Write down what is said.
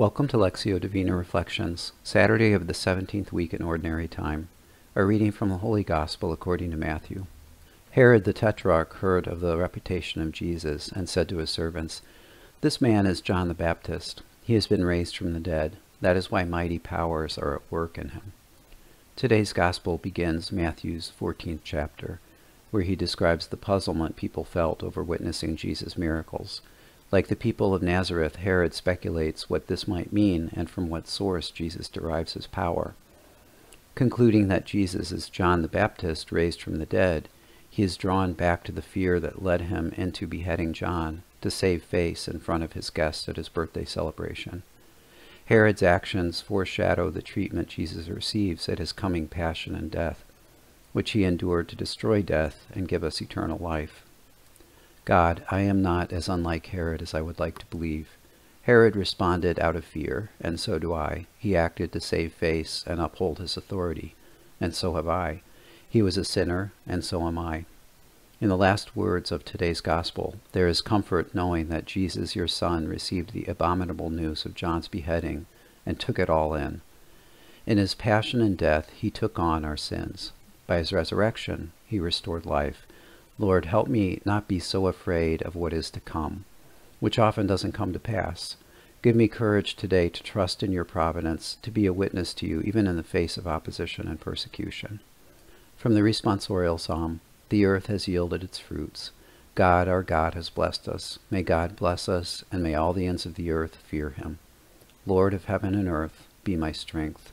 Welcome to Lectio Divina Reflections, Saturday of the 17th week in Ordinary Time. A reading from the Holy Gospel according to Matthew. Herod the Tetrarch heard of the reputation of Jesus and said to his servants, This man is John the Baptist. He has been raised from the dead. That is why mighty powers are at work in him. Today's Gospel begins Matthew's 14th chapter, where he describes the puzzlement people felt over witnessing Jesus' miracles. Like the people of Nazareth, Herod speculates what this might mean and from what source Jesus derives his power. Concluding that Jesus is John the Baptist raised from the dead, he is drawn back to the fear that led him into beheading John to save face in front of his guests at his birthday celebration. Herod's actions foreshadow the treatment Jesus receives at his coming passion and death, which he endured to destroy death and give us eternal life. God, I am not as unlike Herod as I would like to believe. Herod responded out of fear, and so do I. He acted to save face and uphold his authority, and so have I. He was a sinner, and so am I. In the last words of today's Gospel, there is comfort knowing that Jesus, your Son, received the abominable news of John's beheading and took it all in. In his passion and death, he took on our sins. By his resurrection, he restored life Lord, help me not be so afraid of what is to come, which often doesn't come to pass. Give me courage today to trust in your providence, to be a witness to you, even in the face of opposition and persecution. From the responsorial psalm, the earth has yielded its fruits. God, our God, has blessed us. May God bless us, and may all the ends of the earth fear him. Lord of heaven and earth, be my strength.